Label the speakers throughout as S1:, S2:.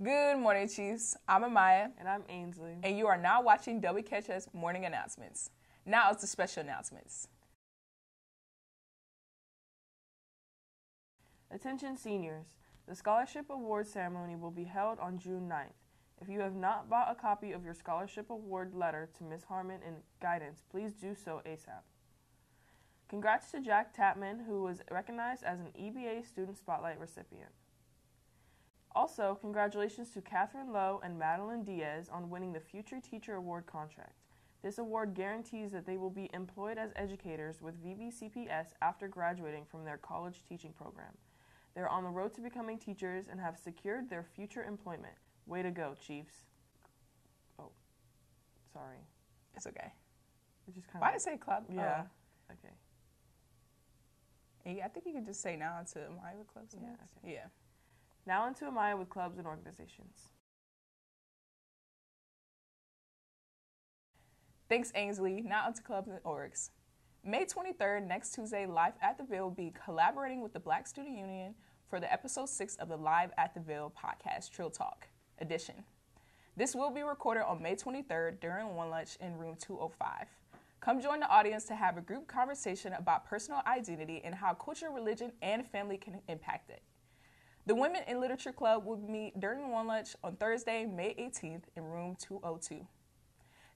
S1: Good morning, Chiefs. I'm Amaya,
S2: And I'm Ainsley.
S1: and you are now watching WKHS Morning Announcements. Now it's the special announcements.
S2: Attention seniors. The scholarship award ceremony will be held on June 9th. If you have not bought a copy of your scholarship award letter to Ms. Harmon in guidance, please do so ASAP. Congrats to Jack Tapman, who was recognized as an EBA Student Spotlight recipient. Also, congratulations to Catherine Lowe and Madeline Diaz on winning the Future Teacher Award contract. This award guarantees that they will be employed as educators with VBCPS after graduating from their college teaching program. They're on the road to becoming teachers and have secured their future employment. Way to go, Chiefs. Oh, sorry.
S1: It's okay.
S2: It just kind
S1: Why
S2: of.
S1: did I say club?
S2: Yeah.
S1: Oh.
S2: Okay.
S1: Yeah, I think you could just say now to my clubs.
S2: Yeah,
S1: next. Yeah.
S2: Now into Amaya with clubs and organizations.
S1: Thanks, Ainsley. Now onto clubs and orgs. May 23rd, next Tuesday, Live at the Ville will be collaborating with the Black Student Union for the episode 6 of the Live at the Ville podcast, Trill Talk edition. This will be recorded on May 23rd during one lunch in room 205. Come join the audience to have a group conversation about personal identity and how culture, religion, and family can impact it. The Women in Literature Club will meet during one lunch on Thursday, May 18th in room 202.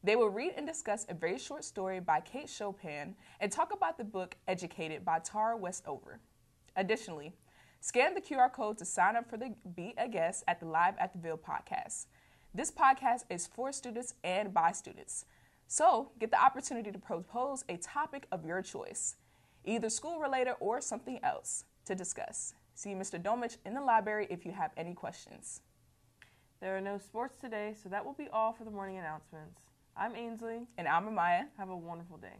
S1: They will read and discuss a very short story by Kate Chopin and talk about the book Educated by Tara Westover. Additionally, scan the QR code to sign up for the Be a Guest at the Live at the Ville podcast. This podcast is for students and by students. So get the opportunity to propose a topic of your choice, either school related or something else, to discuss. See Mr. Domich in the library if you have any questions.
S2: There are no sports today, so that will be all for the morning announcements. I'm Ainsley.
S1: And I'm Amaya.
S2: Have a wonderful day.